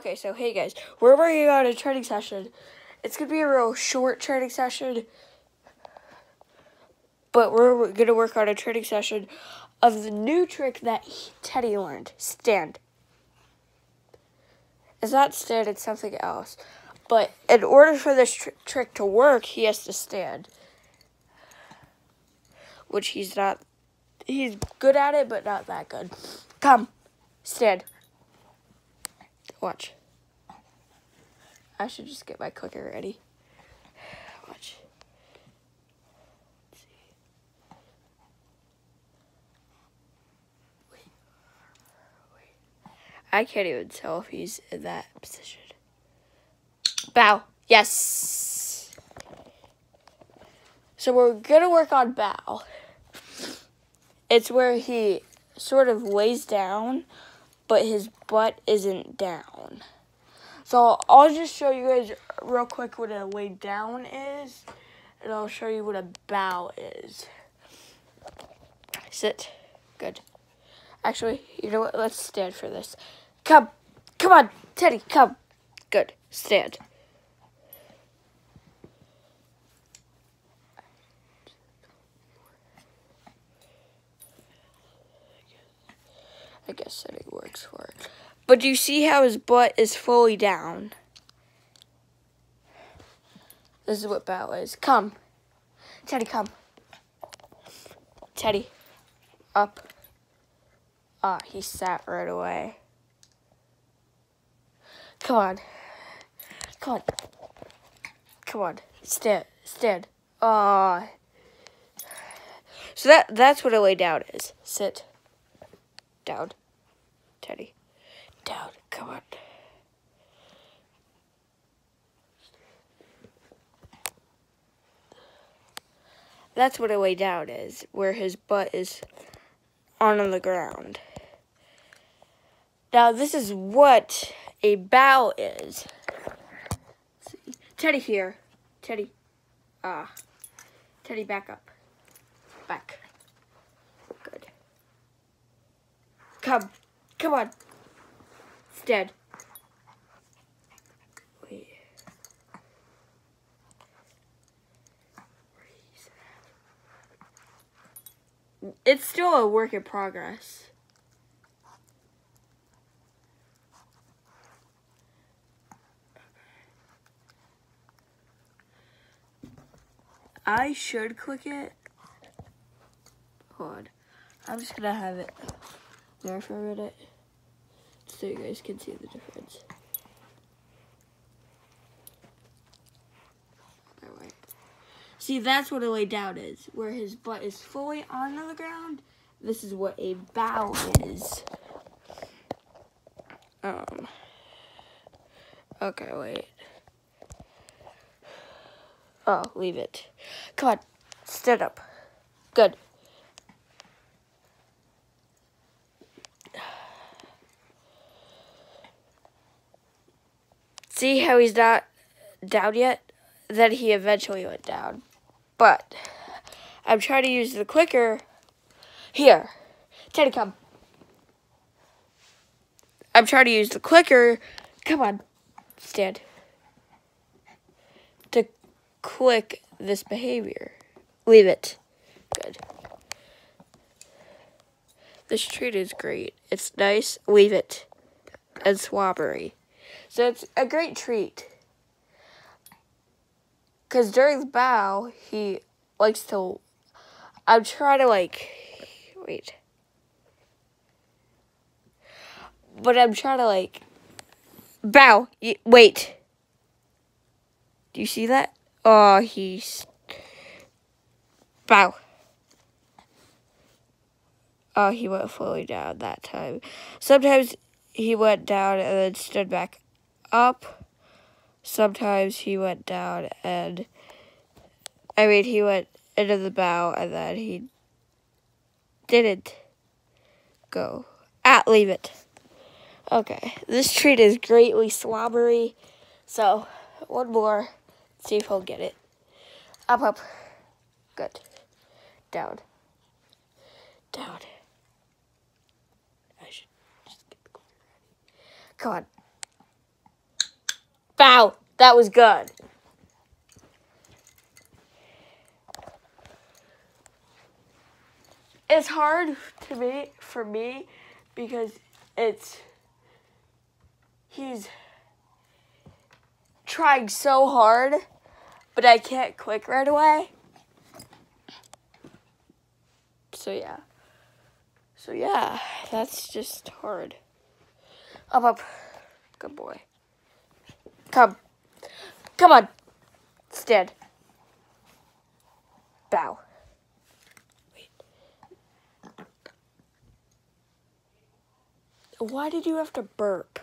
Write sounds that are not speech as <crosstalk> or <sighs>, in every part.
Okay, so hey guys, we're working on a training session. It's gonna be a real short training session, but we're gonna work on a training session of the new trick that Teddy learned. Stand. It's not stand, it's something else. But in order for this tr- trick to work, he has to stand. Which he's not, he's good at it, but not that good. Come, stand. Watch. I should just get my cooker ready. Watch. Wait. Wait. I can't even tell if he's in that position. Bow. Yes. So we're gonna work on bow. It's where he sort of lays down but his butt isn't down. So I'll just show you guys real quick what a lay down is, and I'll show you what a bow is. Sit. Good. Actually, you know what? Let's stand for this. Come. Come on, Teddy, come. Good. Stand. I guess setting works for it. But do you see how his butt is fully down? This is what bow is. Come. Teddy, come. Teddy. Up. Ah, he sat right away. Come on. Come on. Come on. Stand. Stand. Ah. So that that's what a lay down is. Sit. Down. Teddy. Down. Come on. That's what a way down is, where his butt is on the ground. Now, this is what a bow is. Teddy here. Teddy. Ah. Teddy, back up. Back. Good. Come. Come on. It's dead. It's still a work in progress. I should click it. Hold on. I'm just gonna have it there for a minute so you guys can see the difference. See, that's what a lay down is, where his butt is fully on the ground. This is what a bow is. Um. Okay, wait. Oh, leave it. Come on, stand up. Good. See how he's not down yet? Then he eventually went down. But I'm trying to use the clicker. Here. Teddy, come. I'm trying to use the clicker. Come on. Stand. To click this behavior. Leave it. Good. This treat is great. It's nice. Leave it. And swabbery. So it's a great treat. Because during the bow, he likes to. I'm trying to, like. Wait. But I'm trying to, like. Bow. Wait. Do you see that? Oh, he's. Bow. Oh, he went fully down that time. Sometimes he went down and then stood back up. Sometimes he went down and I mean he went into the bow and then he didn't go. At leave it. Okay. This treat is greatly slobbery. So one more. See if he'll get it. Up up. Good. Down. Down. I should just get the clicker ready. Come on. Bow. That was good. It's hard to me for me because it's he's trying so hard, but I can't click right away. So yeah. So yeah, that's just hard. Up, up. Good boy. Come. Come on. Stand. Bow. Wait. Why did you have to burp?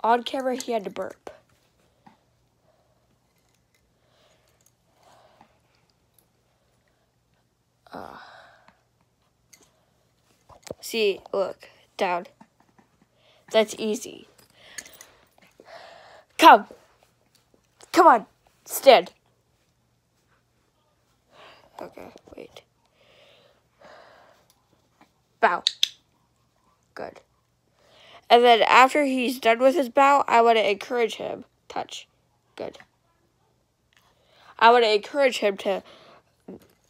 On camera, he had to burp. Uh. See, look, down. That's easy. Come. Come on. Stand. Okay, wait. Bow. Good. And then after he's done with his bow, I want to encourage him. Touch. Good. I want to encourage him to.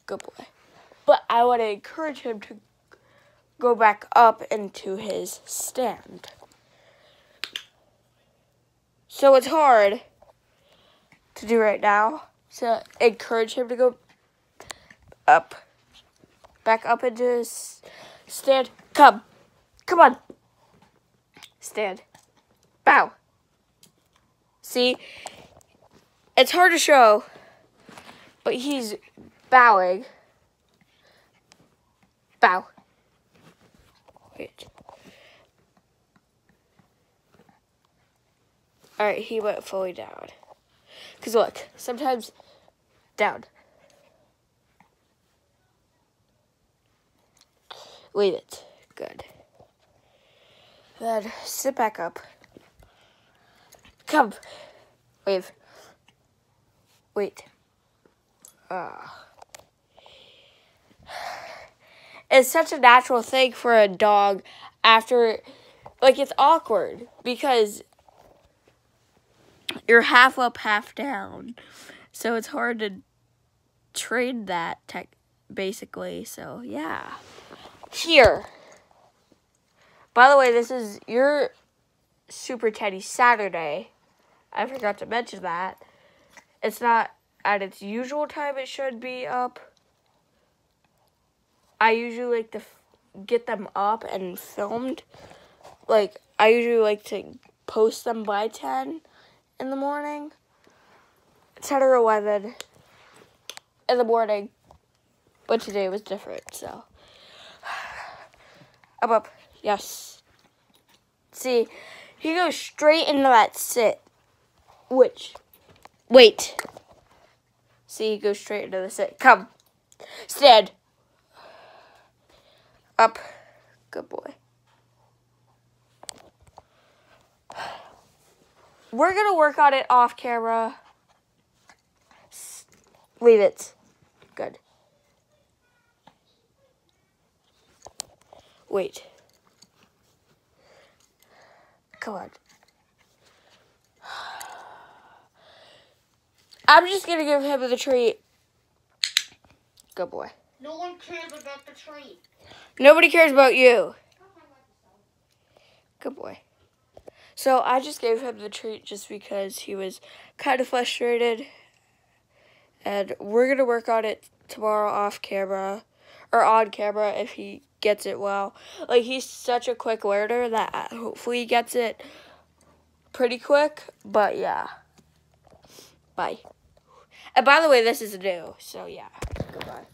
Good boy. But I want to encourage him to go back up into his stand. So it's hard to do right now. So encourage him to go up, back up into his stand. Come, come on. Stand. Bow. See, it's hard to show, but he's bowing. Bow. Wait. Alright, he went fully down. Because look, sometimes down. Leave it. Good. Then sit back up. Come. Wave. Wait. Ah. Uh it's such a natural thing for a dog after like it's awkward because you're half up half down. So it's hard to trade that tech basically. So yeah. Here. By the way this is your super teddy saturday. I forgot to mention that. It's not at its usual time it should be up. I usually like to get them up and filmed. Like, I usually like to post them by 10 in the morning. 10 or 11 in the morning. But today was different, so. <sighs> Up, up. Yes. See, he goes straight into that sit. Which, wait. See, he goes straight into the sit. Come. Stand. Up. Good boy. We're going to work on it off camera. Leave it. Good. Wait. Come on. I'm just going to give him the treat. Good boy. No one cares about the treat. Nobody cares about you. Good boy. So I just gave him the treat just because he was kind of frustrated. And we're going to work on it tomorrow off camera. Or on camera if he gets it well. Like, he's such a quick learner that uh, hopefully he gets it pretty quick. But, yeah. Bye. And by the way, this is new. So, yeah. Goodbye.